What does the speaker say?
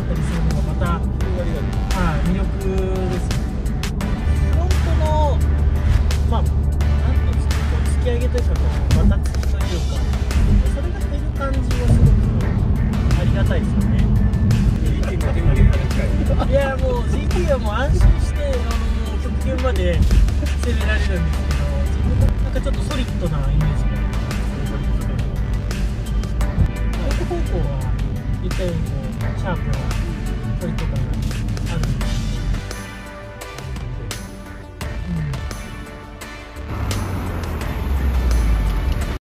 ったりするのがまた、はい、魅力ですね。フロントのまあなんていうんですかこう突き上げというかこうバタつきというかそれが減る感じはすごくありがたいですよね。いやもう GT はもう安心してあの極限まで攻められるんですけどなんかちょっとソリッドなイメージが方向は言ったようにこうシャープなソリッド感が